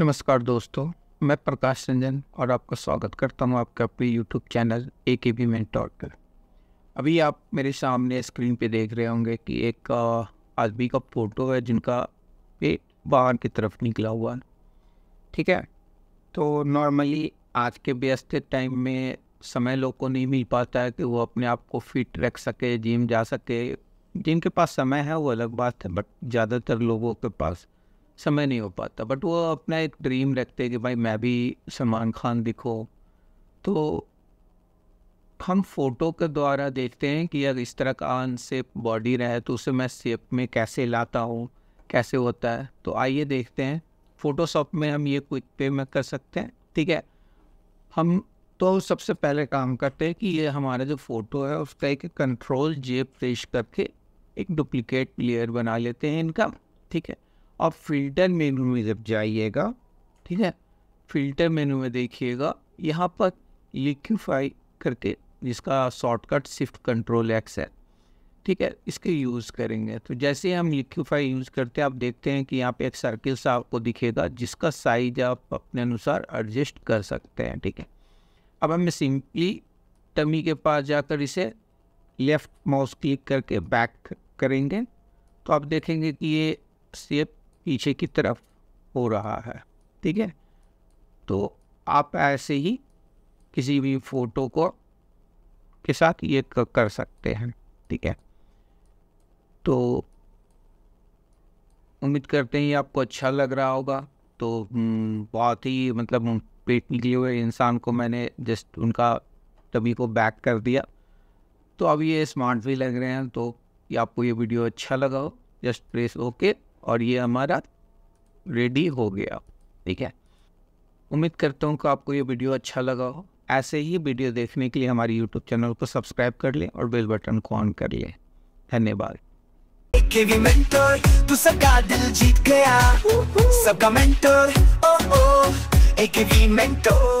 नमस्कार दोस्तों, मैं प्रकाश रंजन और आपका स्वागत करता हूँ आपके अपने यूट्यूब चैनल ए के बी मेंटोर पर अभी आप मेरे सामने स्क्रीन पे देख रहे होंगे कि एक आदमी का फ़ोटो है जिनका पेट बाहर की तरफ़ निकला हुआ। ठीक है? तो नॉर्मली आज के व्यस्त टाइम में समय लोग को नहीं मिल पाता है कि वो अपने आप को फिट रख सके जिम जा सके। जिनके पास समय है वो अलग बात है बट ज़्यादातर लोगों के पास समय नहीं हो पाता। बट वो अपना एक ड्रीम रखते हैं कि भाई मैं भी सलमान खान दिखो। तो हम फ़ोटो के द्वारा देखते हैं कि अगर इस तरह का अनसेप बॉडी रहे तो उसे मैं सेप में कैसे लाता हूँ, कैसे होता है? तो आइए देखते हैं। फ़ोटोशॉप में हम ये क्विक पे में कर सकते हैं। ठीक है? हम तो सबसे पहले काम करते हैं कि ये हमारा जो फ़ोटो है, उसका एक कंट्रोल जे प्रेस करके एक डुप्लीकेट लेयर बना लेते हैं इनका। ठीक है? और फ़िल्टर मेनू में जब जाइएगा, ठीक है? फ़िल्टर मेनू में देखिएगा, यहाँ पर लिक्विफाई करके, जिसका शॉर्टकट शिफ्ट कंट्रोल एक्स है, ठीक है? इसके यूज़ करेंगे। तो जैसे हम लिक्विफाई यूज़ करते हैं, आप देखते हैं कि यहाँ पे एक सर्किल सा आपको दिखेगा, जिसका साइज़ आप अपने अनुसार एडजस्ट कर सकते हैं, ठीक है? अब हम सिंपली टमी के पास जाकर इसे लेफ़्ट माउस क्लिक करके बैक करेंगे। तो आप देखेंगे कि ये शेप पीछे की तरफ़ हो रहा है ठीक है? तो आप ऐसे ही किसी भी फ़ोटो को के साथ ये कर सकते हैं ठीक है? तो उम्मीद करते हैं आपको अच्छा लग रहा होगा। तो हम्म, बहुत ही मतलब पेट निकले हुए इंसान को मैंने जस्ट उनका तभी को बैक कर दिया। तो अब ये स्मार्ट भी लग रहे हैं तो ये आपको ये वीडियो अच्छा लगा हो जस्ट प्रेस ओके। और ये हमारा रेडी हो गया। ठीक है? उम्मीद करता हूँ कि आपको ये वीडियो अच्छा लगा हो। ऐसे ही वीडियो देखने के लिए हमारे यूट्यूब चैनल को सब्सक्राइब कर लें और बेल बटन को ऑन कर लें। धन्यवाद। तू सबका दिल जीत गया। सबका मेंटोर ओ ओ एक मेंटोर